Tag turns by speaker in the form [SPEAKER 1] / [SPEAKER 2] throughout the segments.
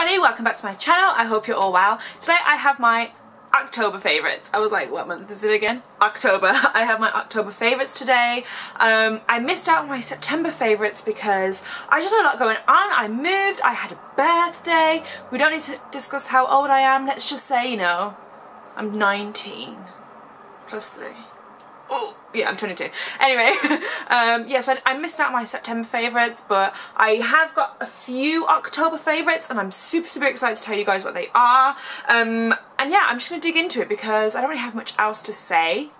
[SPEAKER 1] everybody, welcome back to my channel. I hope you're all well. Today I have my October favourites. I was like, what month is it again? October. I have my October favourites today. Um, I missed out on my September favourites because I just had a lot going on. I moved, I had a birthday. We don't need to discuss how old I am. Let's just say, you know, I'm 19 plus 3 oh yeah I'm 22 anyway um yes I, I, missed out my September favourites but I have got a few October favourites and I'm super super excited to tell you guys what they are. Um and yeah I'm just gonna dig into it because I don't really have much else to say.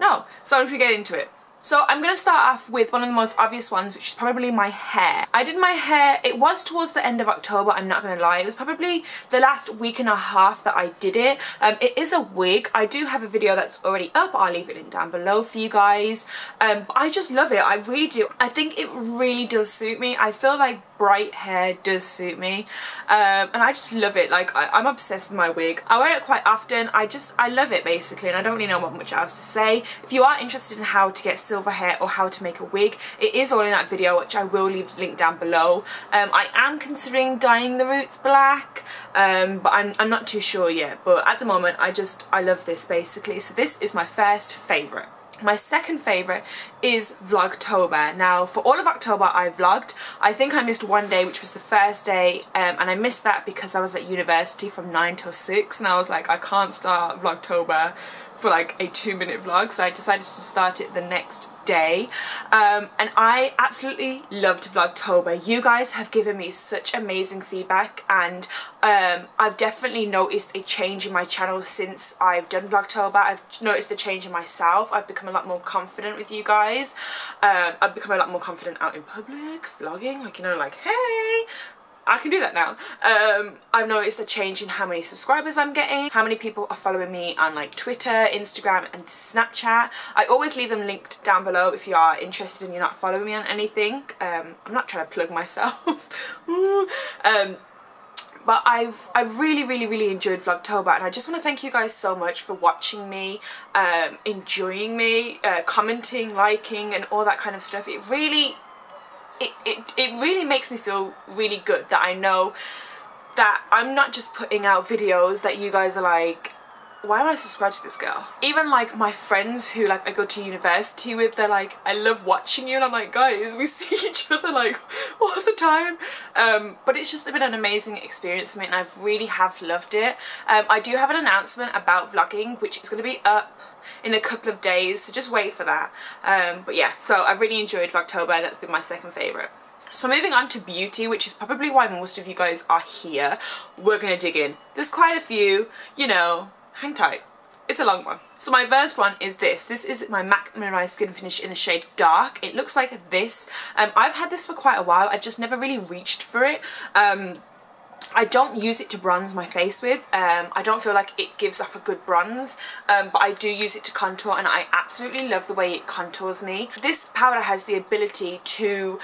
[SPEAKER 1] No so I'm gonna get into it so I'm going to start off with one of the most obvious ones, which is probably my hair. I did my hair, it was towards the end of October, I'm not going to lie. It was probably the last week and a half that I did it. Um, it is a wig. I do have a video that's already up. I'll leave it in down below for you guys. Um, I just love it. I really do. I think it really does suit me. I feel like bright hair does suit me um, and I just love it like I, am obsessed with my wig I wear it quite often I just I love it basically and I don't really know what much else to say if you are interested in how to get hair or how to make a wig. It is all in that video which I will leave the link down below. Um, I am considering dyeing the roots black um, but I'm, I'm not too sure yet. But at the moment I just I love this basically. So this is my first favourite my second favourite is Vlogtober. Now, for all of October, I vlogged. I think I missed one day, which was the first day, um, and I missed that because I was at university from 9 till 6, and I was like, I can't start Vlogtober for like a two minute vlog so I decided to start it the next day um, and I absolutely loved Vlogtober. You guys have given me such amazing feedback and um, I've definitely noticed a change in my channel since I've done Vlogtober. I've noticed a change in myself. I've become a lot more confident with you guys. Um, I've become a lot more confident out in public, vlogging, like you know like hey I can do that now. Um, I've noticed a change in how many subscribers I'm getting, how many people are following me on like Twitter, Instagram and Snapchat. I always leave them linked down below if you are interested and you're not following me on anything. Um, I'm not trying to plug myself. um, but I've I've really really really enjoyed Vlogtober and I just want to thank you guys so much for watching me um, enjoying me uh, commenting liking and all that kind of stuff it really it, it, it really makes me feel really good that I know that I'm not just putting out videos that you guys are like why am I subscribed to this girl? Even like my friends who like I go to university with, they're like, I love watching you and I'm like, guys, we see each other like all the time. Um, but it's just been an amazing experience for me and I really have loved it. Um, I do have an announcement about vlogging which is going to be up in a couple of days so just wait for that um, but yeah so I've really enjoyed Vlogtober that's been my second favourite so moving on to beauty, which is probably why most of you guys are here, we're going to dig in. There's quite a few, you know, hang tight. It's a long one. So my first one is this. This is my MAC Mineralized Skin Finish in the shade Dark. It looks like this. Um, I've had this for quite a while. I've just never really reached for it. Um, I don't use it to bronze my face with. Um, I don't feel like it gives off a good bronze, um, but I do use it to contour and I absolutely love the way it contours me. This powder has the ability to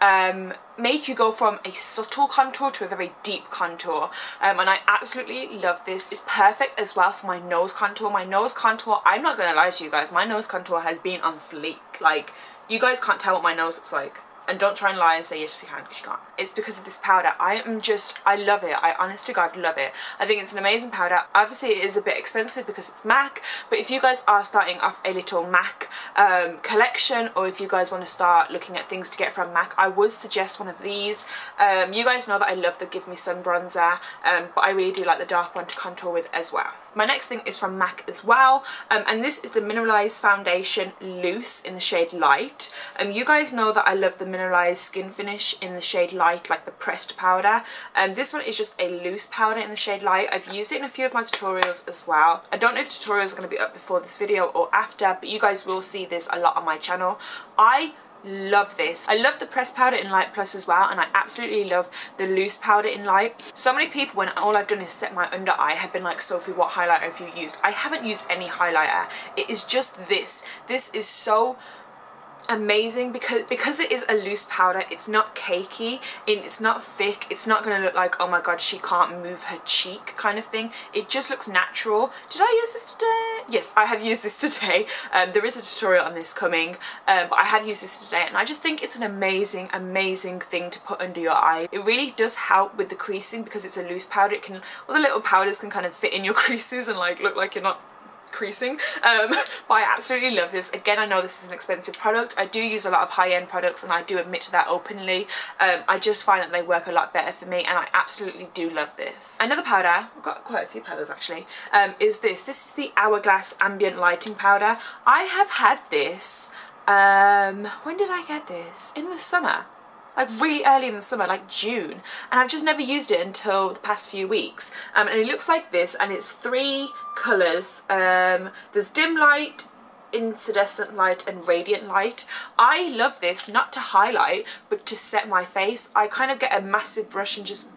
[SPEAKER 1] um, make you go from a subtle contour to a very deep contour um, and I absolutely love this. It's perfect as well for my nose contour. My nose contour, I'm not going to lie to you guys, my nose contour has been on fleek. Like, you guys can't tell what my nose looks like and don't try and lie and say yes you can because you can't. It's because of this powder. I am just, I love it. I honest to God love it. I think it's an amazing powder. Obviously it is a bit expensive because it's MAC, but if you guys are starting off a little MAC um, collection or if you guys want to start looking at things to get from MAC, I would suggest one of these. Um, you guys know that I love the Give Me Sun bronzer, um, but I really do like the dark one to contour with as well. My next thing is from MAC as well, um, and this is the Mineralized Foundation Loose in the shade Light. Um, you guys know that I love the Mineralized Skin Finish in the shade Light, like the pressed powder. Um, this one is just a loose powder in the shade Light. I've used it in a few of my tutorials as well. I don't know if tutorials are going to be up before this video or after, but you guys will see this a lot on my channel. I love this. I love the pressed powder in Light Plus as well and I absolutely love the loose powder in Light. So many people when all I've done is set my under eye have been like, Sophie, what highlighter have you used? I haven't used any highlighter. It is just this. This is so amazing because because it is a loose powder it's not cakey it's not thick it's not going to look like oh my god she can't move her cheek kind of thing it just looks natural did I use this today yes, I have used this today. Um, there is a tutorial on this coming, um, but I have used this today and I just think it's an amazing, amazing thing to put under your eye. It really does help with the creasing because it's a loose powder. It can, all the little powders can kind of fit in your creases and like look like you're not creasing um, but I absolutely love this. Again I know this is an expensive product. I do use a lot of high-end products and I do admit to that openly. Um, I just find that they work a lot better for me and I absolutely do love this. Another powder I've got quite a few powders actually um, is this. This is the Hourglass Ambient Lighting Powder. I have had this um, when did I get this? In the summer like really early in the summer, like June, and I've just never used it until the past few weeks. Um, and it looks like this, and it's three colours. Um, there's dim light, incandescent light and radiant light. I love this not to highlight but to set my face. I kind of get a massive brush and just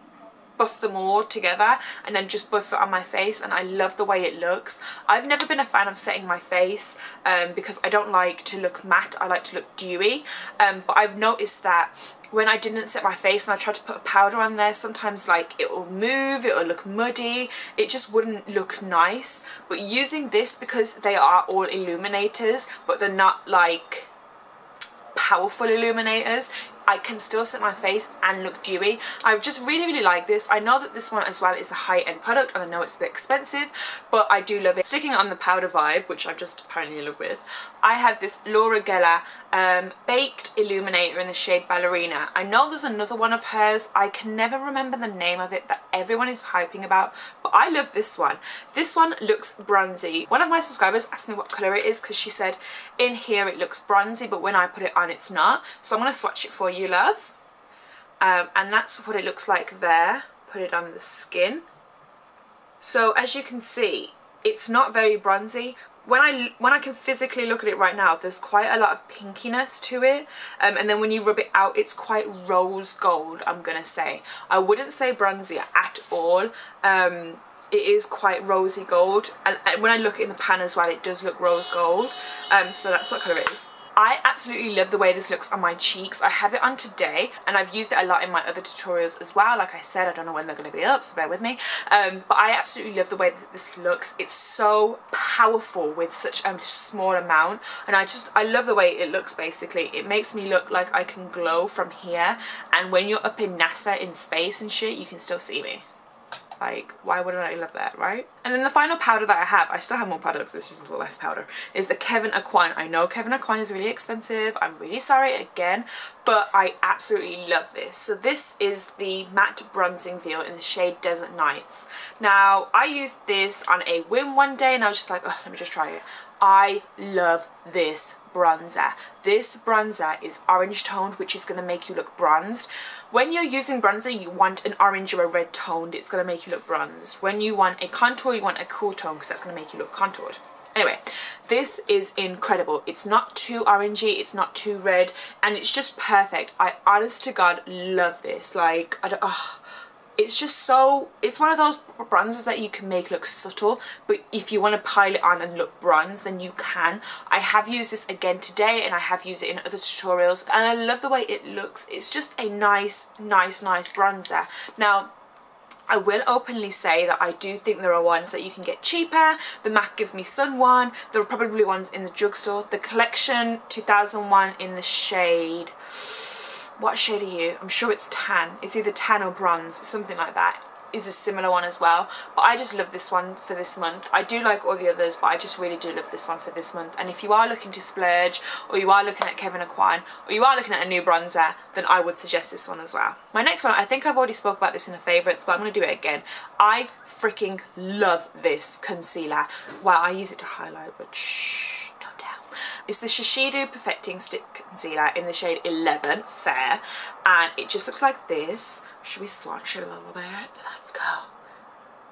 [SPEAKER 1] buff them all together and then just buff it on my face and I love the way it looks. I've never been a fan of setting my face um, because I don't like to look matte, I like to look dewy um, but I've noticed that when I didn't set my face and I tried to put a powder on there sometimes like it will move, it will look muddy, it just wouldn't look nice but using this because they are all illuminators but they're not like powerful illuminators I can still set my face and look dewy. I just really, really like this. I know that this one as well is a high-end product and I know it's a bit expensive, but I do love it. Sticking on the powder vibe, which I'm just apparently in love with, I have this Laura Geller um, Baked Illuminator in the shade Ballerina. I know there's another one of hers. I can never remember the name of it that everyone is hyping about, but I love this one. This one looks bronzy. One of my subscribers asked me what colour it is because she said in here it looks bronzy, but when I put it on it's not. So I'm going to swatch it for you love um, and that's what it looks like there put it on the skin so as you can see it's not very bronzy when I when I can physically look at it right now there's quite a lot of pinkiness to it. Um, and then when you rub it out it's quite rose gold I'm gonna say. I wouldn't say bronzy at all. Um, it is quite rosy gold. And, and, when I look in the pan as well it does look rose gold. Um, so that's what colour it is I absolutely love the way this looks on my cheeks. I have it on today and I've used it a lot in my other tutorials as well. Like I said, I don't know when they're going to be up, so bear with me. Um, but I absolutely love the way that this looks. It's so powerful with such a small amount and I just, I love the way it looks basically. It makes me look like I can glow from here and when you're up in NASA in space and shit, you can still see me. Like, why wouldn't I love that, right? And then the final powder that I have, I still have more because it's just less powder, is the Kevyn Aucoin. I know Kevyn Aucoin is really expensive. I'm really sorry again, but I absolutely love this. So this is the matte bronzing veil in the shade Desert Nights. Now, I used this on a whim one day and I was just like, oh, let me just try it. I love this bronzer. This bronzer is orange toned, which is going to make you look bronzed. When you're using bronzer, you want an orange or a red toned. It's going to make you look bronzed. When you want a contour, you want a cool tone because that's going to make you look contoured. Anyway, this is incredible. It's not too orangey, it's not too red, and it's just perfect. I honest to God love this. Like, I don't, oh, it's just so it's one of those bronzes that you can make look subtle but if you want to pile it on and look bronze then you can I have used this again today and I have used it in other tutorials and I love the way it looks it's just a nice nice nice bronzer now I will openly say that I do think there are ones that you can get cheaper. The MAC Give Me Sun one. There are probably ones in the drugstore. The Collection 2001 in the shade what shade are you? I'm sure it's tan. It's either tan or bronze, something like that. It's a similar one as well. But I just love this one for this month. I do like all the others, but I just really do love this one for this month. And if you are looking to splurge, or you are looking at Kevyn Aucoin, or you are looking at a new bronzer, then I would suggest this one as well. My next one, I think I've already spoke about this in the favourites, but I'm going to do it again. I freaking love this concealer. Wow, I use it to highlight, but shh it's the Shiseido Perfecting Stick Concealer in the shade 11, Fair, and it just looks like this. Should we swatch it a little bit? Let's go.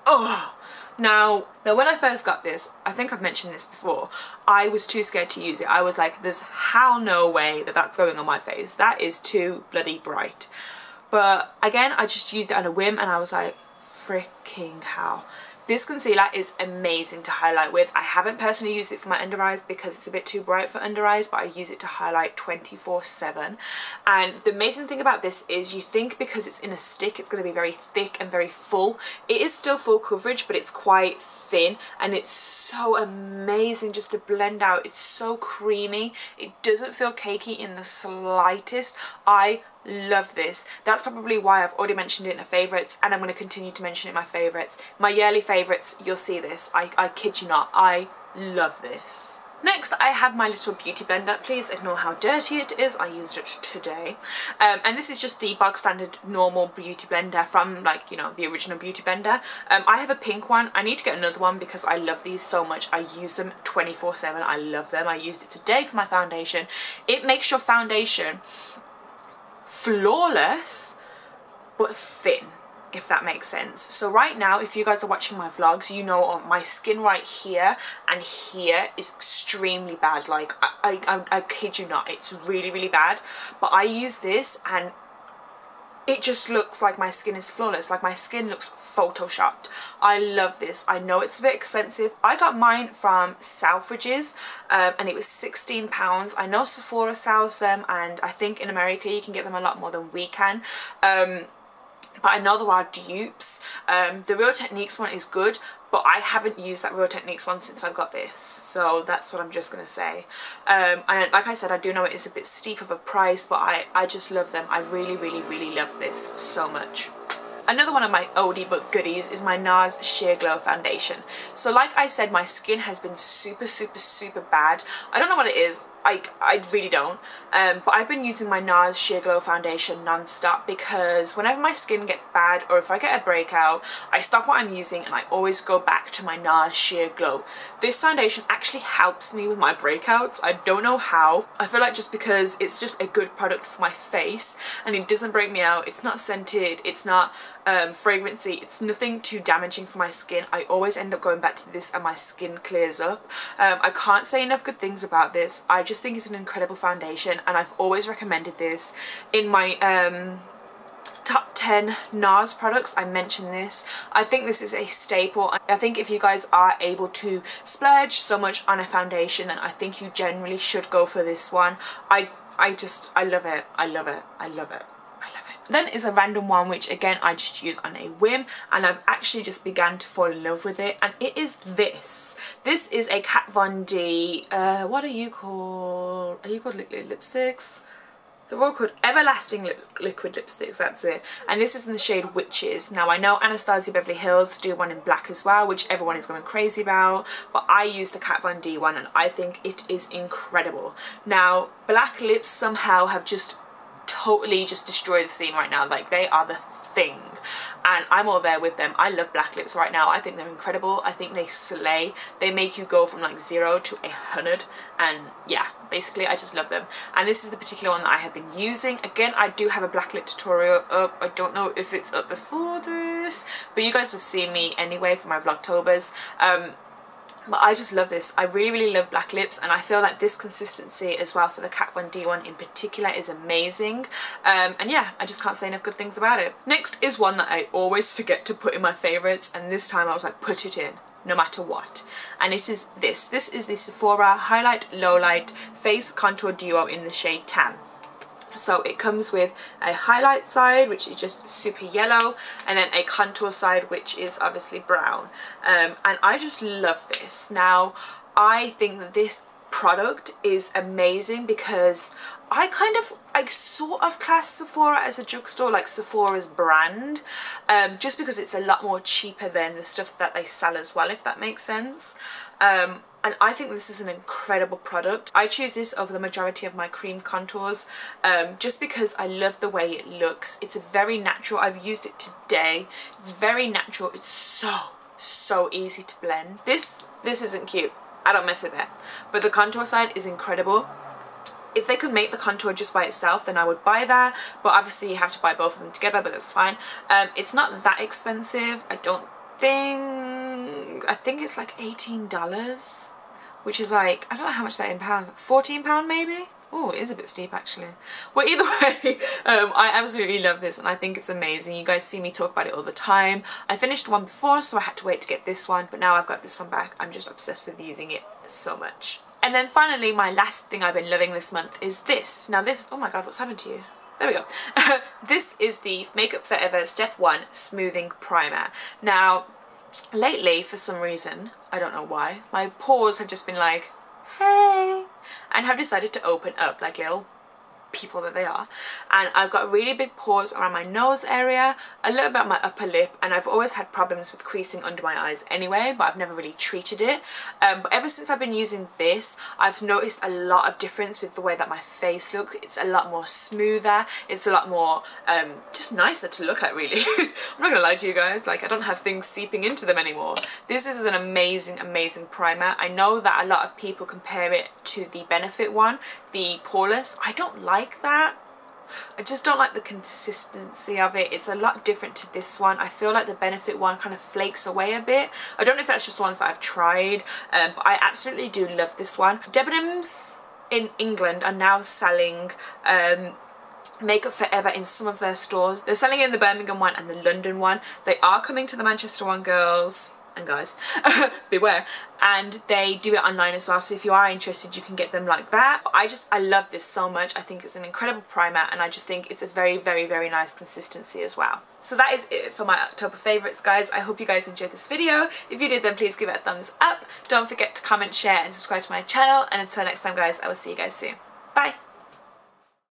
[SPEAKER 1] Oh! Now, now when I first got this, I think I've mentioned this before, I was too scared to use it. I was like, there's how no way that that's going on my face. That is too bloody bright. But again, I just used it on a whim and I was like, freaking hell This concealer is amazing to highlight with. I haven't personally used it for my under eyes because it's a bit too bright for under eyes, but I use it to highlight 24-7. And the amazing thing about this is you think because it's in a stick, it's going to be very thick and very full. It is still full coverage, but it's quite thin and it's so amazing just to blend out. It's so creamy. It doesn't feel cakey in the slightest. I love this that's probably why I've already mentioned it in the favourites and I'm going to continue to mention it in my favourites my yearly favourites you'll see this I, I kid you not I love this Next I have my little beauty blender. Please ignore how dirty it is. I used it today. Um, and this is just the Bug standard normal beauty blender from like, you know, the original beauty blender. Um, I have a pink one. I need to get another one because I love these so much. I use them 24-7. I love them. I used it today for my foundation. It makes your foundation flawless but thin if that makes sense. So right now, if you guys are watching my vlogs, you know my skin right here and here is extremely bad. Like, I, I, I kid you not, it's really, really bad. But I use this and it just looks like my skin is flawless like my skin looks photoshopped i love this i know it's a bit expensive i got mine from selfridges um, and it was 16 pounds i know sephora sells them and i think in america you can get them a lot more than we can um, but I know there are dupes. Um, the Real Techniques one is good, but I haven't used that Real Techniques one since I got this. So that's what I'm just going to say. Um, and like I said, I do know it is a bit steep of a price, but I, I just love them. I really, really, really love this so much. Another one of my oldie but goodies is my NARS Sheer Glow Foundation. So like I said, my skin has been super, super, super bad. I don't know what it is. I, I really don't. Um, but I've been using my NARS Sheer Glow Foundation non-stop because whenever my skin gets bad or if I get a breakout, I stop what I'm using and I always go back to my NARS Sheer Glow. This foundation actually helps me with my breakouts. I don't know how. I feel like just because it's just a good product for my face and it doesn't break me out. It's not scented. It's not um, fragrancy. It's nothing too damaging for my skin. I always end up going back to this and my skin clears up. Um, I can't say enough good things about this. I just just think it's an incredible foundation and I've always recommended this. In my um, top 10 NARS products I mentioned this. I think this is a staple. I think if you guys are able to splurge so much on a foundation then I think you generally should go for this one. I I just I love it. I love it. I love it then is a random one which again I just use on a whim and I've actually just began to fall in love with it and it is this. This is a Kat Von D, uh, what are you called? Are you called liquid lipsticks? They're all called Everlasting Lip Liquid Lipsticks, that's it. And this is in the shade Witches. Now I know Anastasia Beverly Hills do one in black as well, which everyone is going crazy about. But I use the Kat Von D one and I think it is incredible. Now, black lips somehow have just totally just destroy the scene right now. Like they are the thing and I'm all there with them. I love black lips right now. I think they're incredible. I think they slay. They make you go from like zero to a hundred and yeah, basically I just love them. And this is the particular one that I have been using. Again, I do have a black lip tutorial up. I don't know if it's up before this, but you guys have seen me anyway for my Vlogtobers. Um, but I just love this. I really, really love black lips and I feel like this consistency as well for the Kat Von D one in particular is amazing. Um, and yeah, I just can't say enough good things about it. Next is one that I always forget to put in my favourites and this time I was like, put it in no matter what and it is this this is the Sephora highlight lowlight face contour duo in the shade tan so it comes with a highlight side which is just super yellow and then a contour side which is obviously brown um, and I just love this. Now I think that this product is amazing because I kind of I sort of class Sephora as a drugstore like Sephora's brand um, just because it's a lot more cheaper than the stuff that they sell as well if that makes sense. Um, and I think this is an incredible product. I choose this over the majority of my cream contours um, just because I love the way it looks. It's very natural. I've used it today. It's very natural. It's so, so easy to blend. This, this isn't cute. I don't mess with it. But the contour side is incredible if they could make the contour just by itself then I would buy that but obviously you have to buy both of them together but that's fine um, it's not that expensive I don't think I think it's like $18 which is like, I don't know how much that in pounds, like £14 maybe? Oh, it is a bit steep actually. Well, either way, um, I absolutely love this and I think it's amazing. You guys see me talk about it all the time. I finished one before, so I had to wait to get this one, but now I've got this one back. I'm just obsessed with using it so much. And then finally, my last thing I've been loving this month is this. Now this, oh my god, what's happened to you? There we go. this is the Makeup Forever Step 1 Smoothing Primer. Now, lately, for some reason, I don't know why, my pores have just been like, hey, and have decided to open up like little people that they are. And I've got really big pores around my nose area a little bit on my upper lip and I've always had problems with creasing under my eyes anyway but I've never really treated it. Um, but ever since I've been using this I've noticed a lot of difference with the way that my face looks. It's a lot more smoother. It's a lot more um, just nicer to look at really. I'm not gonna lie to you guys like I don't have things seeping into them anymore. This is an amazing amazing primer. I know that a lot of people compare it to the Benefit one the poreless. I don't like that I just don't like the consistency of it. It's a lot different to this one. I feel like the Benefit one kind of flakes away a bit. I don't know if that's just ones that I've tried, um, but I absolutely do love this one. Debenhams in England are now selling um, Makeup Forever in some of their stores. They're selling in the Birmingham one and the London one. They are coming to the Manchester one, girls and guys, beware. And they do it online as well, so if you are interested, you can get them like that. I just, I love this so much. I think it's an incredible primer, and I just think it's a very, very, very nice consistency as well. So that is it for my October favourites, guys. I hope you guys enjoyed this video. If you did, then please give it a thumbs up. Don't forget to comment, share, and subscribe to my channel. And until next time, guys, I will see you guys soon. Bye!